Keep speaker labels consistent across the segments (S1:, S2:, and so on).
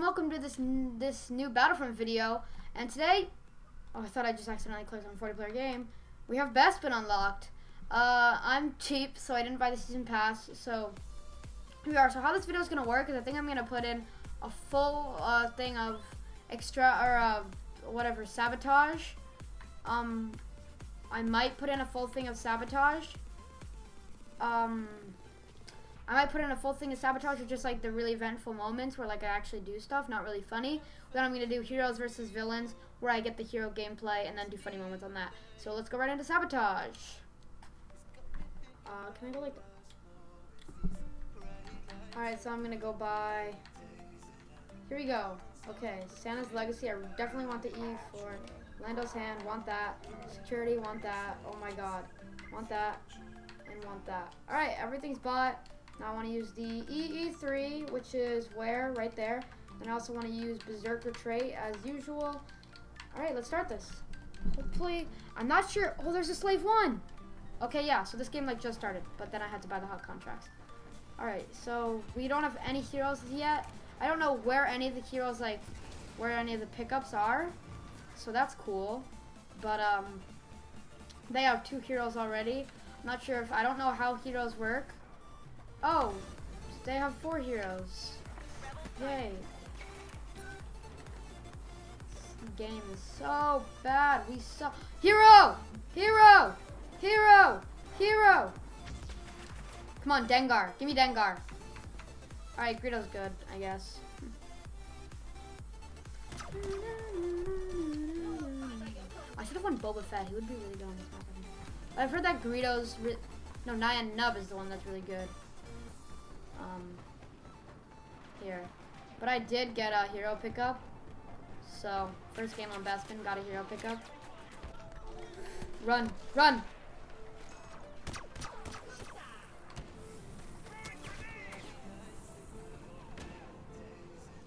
S1: welcome to this this new Battlefront video. And today, oh, I thought I just accidentally clicked on 40 player game. We have Bespin unlocked. Uh, I'm cheap, so I didn't buy the season pass. So here we are. So how this video is gonna work is I think I'm gonna put in a full uh, thing of extra or uh, whatever sabotage. Um, I might put in a full thing of sabotage. Um. I might put in a full thing of sabotage or just like the really eventful moments where like I actually do stuff, not really funny. Then I'm gonna do heroes versus villains where I get the hero gameplay and then do funny moments on that. So let's go right into sabotage. Uh, can I go like? All right, so I'm gonna go by. Here we go. Okay, Santa's Legacy. I definitely want the E for Lando's Hand. Want that. Security. Want that. Oh my God. Want that. And want that. All right, everything's bought. Now I want to use the EE3, which is where, right there. And I also want to use Berserker trait as usual. Alright, let's start this. Hopefully, I'm not sure. Oh, there's a slave one. Okay, yeah, so this game like just started, but then I had to buy the Hutt Contracts. Alright, so we don't have any heroes yet. I don't know where any of the heroes, like, where any of the pickups are. So that's cool. But, um, they have two heroes already. I'm not sure if, I don't know how heroes work. Oh, they have four heroes. Yay. This game is so bad. We saw Hero! Hero! Hero! Hero! Come on, Dengar. Give me Dengar. Alright, Greedo's good, I guess. I should have won Boba Fett. He would be really good on this map. I've heard that Greedo's... No, Nien Nunb is the one that's really good um, here. But I did get a hero pickup. So, first game on Bespin, got a hero pickup. Run, run!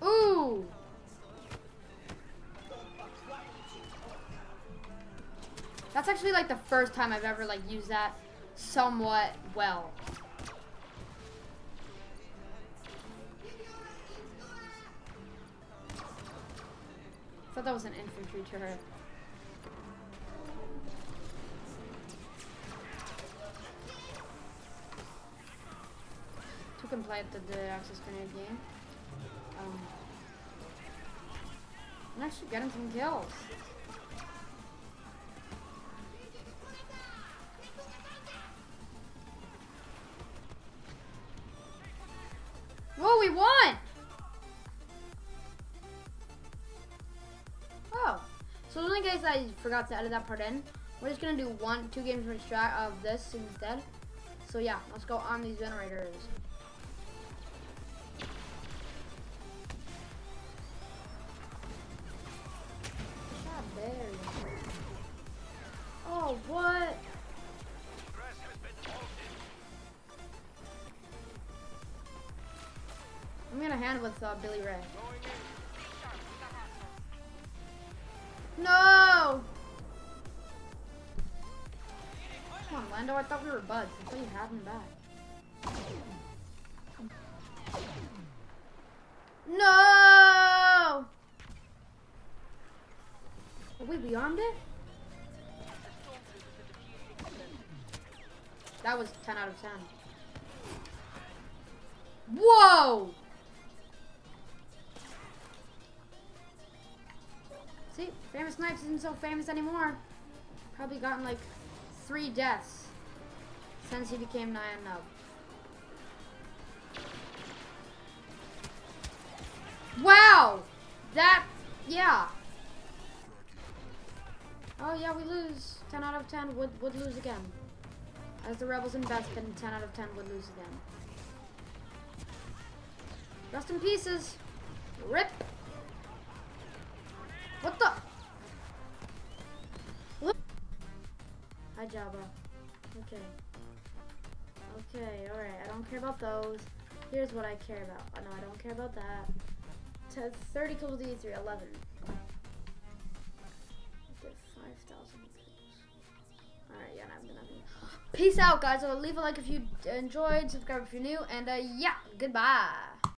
S1: Ooh! That's actually like the first time I've ever like used that somewhat well. Thought that was an infantry turret. Took and played the, the Axis Grenade game. Um, I'm actually getting some kills. So only guys I forgot to edit that part in. We're just gonna do one, two games from of this instead. So yeah, let's go on these generators. Oh, what? I'm gonna hand with uh, Billy Ray. Lando, I thought we were buds. I thought you had me back. No! Wait, we armed it? That was 10 out of 10. Whoa! See, Famous Snipes isn't so famous anymore. Probably gotten like three deaths since he became Nien Nunb. Wow! That, yeah. Oh yeah, we lose. 10 out of 10 would, would lose again. As the Rebels in Bespin, 10 out of 10 would lose again. Rest in pieces. Rip. What the? What? Hi, Jabba. Okay. Okay, alright. I don't care about those. Here's what I care about. Oh, no, I don't care about that. To 30 kills with E3, 11. Get 5,000. Alright, yeah, I'm gonna Peace out, guys. I'll leave a like if you enjoyed, subscribe if you're new, and uh, yeah, goodbye.